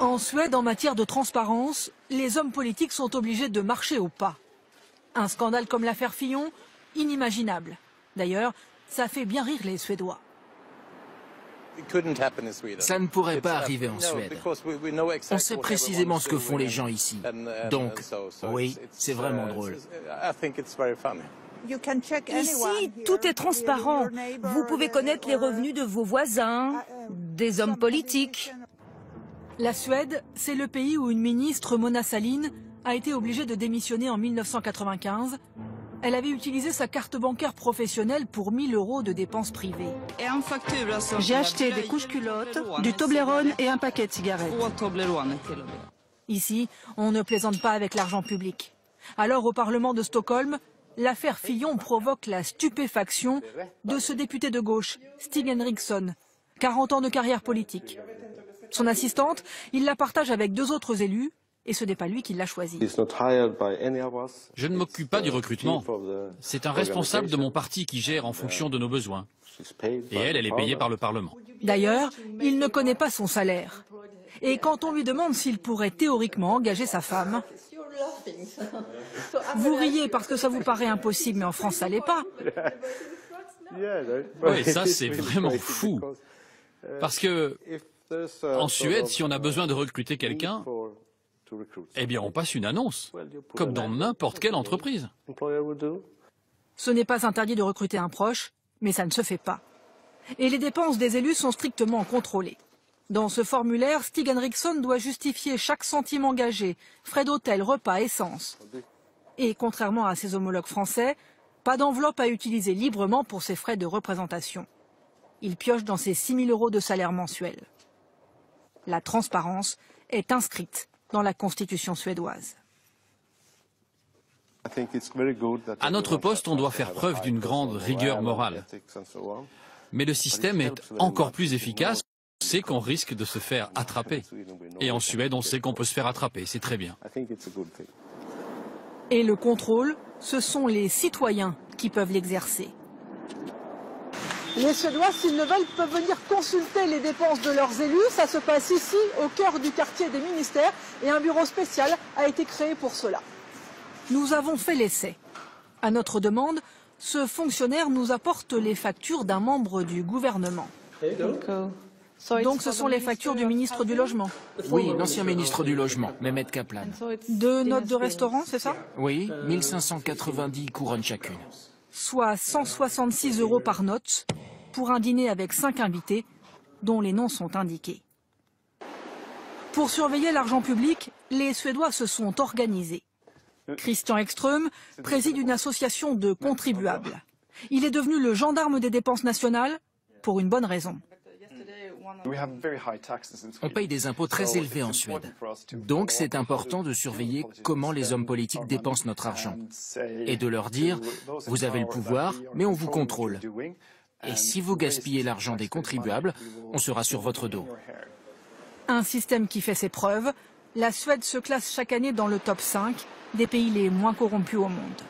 En Suède, en matière de transparence, les hommes politiques sont obligés de marcher au pas. Un scandale comme l'affaire Fillon, inimaginable. D'ailleurs, ça fait bien rire les Suédois. Ça ne pourrait pas arriver en Suède. On sait précisément ce que font les gens ici. Donc, oui, c'est vraiment drôle. Ici, tout est transparent. Vous pouvez connaître les revenus de vos voisins, des hommes politiques. La Suède, c'est le pays où une ministre, Mona Sahlin, a été obligée de démissionner en 1995. Elle avait utilisé sa carte bancaire professionnelle pour 1000 euros de dépenses privées. J'ai acheté des couches culottes, du Toblerone et un paquet de cigarettes. Ici, on ne plaisante pas avec l'argent public. Alors, au Parlement de Stockholm, l'affaire Fillon provoque la stupéfaction de ce député de gauche, Stig Henriksson, 40 ans de carrière politique. Son assistante, il la partage avec deux autres élus, et ce n'est pas lui qui l'a choisi. Je ne m'occupe pas du recrutement. C'est un responsable de mon parti qui gère en fonction de nos besoins. Et elle, elle est payée par le Parlement. D'ailleurs, il ne connaît pas son salaire. Et quand on lui demande s'il pourrait théoriquement engager sa femme, vous riez parce que ça vous paraît impossible, mais en France, ça l'est pas. Oui, ça c'est vraiment fou. Parce que en Suède, si on a besoin de recruter quelqu'un, eh bien on passe une annonce, comme dans n'importe quelle entreprise. Ce n'est pas interdit de recruter un proche, mais ça ne se fait pas. Et les dépenses des élus sont strictement contrôlées. Dans ce formulaire, Stig Henriksson doit justifier chaque centime engagé, frais d'hôtel, repas, essence. Et contrairement à ses homologues français, pas d'enveloppe à utiliser librement pour ses frais de représentation. Il pioche dans ses 6 000 euros de salaire mensuel. La transparence est inscrite dans la constitution suédoise. À notre poste, on doit faire preuve d'une grande rigueur morale. Mais le système est encore plus efficace. On sait qu'on risque de se faire attraper. Et en Suède, on sait qu'on peut se faire attraper. C'est très bien. Et le contrôle, ce sont les citoyens qui peuvent l'exercer. Les Suédois, s'ils ne veulent, peuvent venir consulter les dépenses de leurs élus. Ça se passe ici, au cœur du quartier des ministères, et un bureau spécial a été créé pour cela. Nous avons fait l'essai. À notre demande, ce fonctionnaire nous apporte les factures d'un membre du gouvernement. Donc ce sont les factures du ministre du Logement. Oui, l'ancien ministre du Logement, Mehmet Kaplan. Deux notes de restaurant, c'est ça? Oui, 1590 couronnes chacune. Soit 166 euros par note pour un dîner avec cinq invités dont les noms sont indiqués. Pour surveiller l'argent public, les Suédois se sont organisés. Christian Ekström préside une association de contribuables. Il est devenu le gendarme des dépenses nationales pour une bonne raison. On paye des impôts très élevés en Suède. Donc c'est important de surveiller comment les hommes politiques dépensent notre argent. Et de leur dire, vous avez le pouvoir, mais on vous contrôle. Et si vous gaspillez l'argent des contribuables, on sera sur votre dos. Un système qui fait ses preuves. La Suède se classe chaque année dans le top 5 des pays les moins corrompus au monde.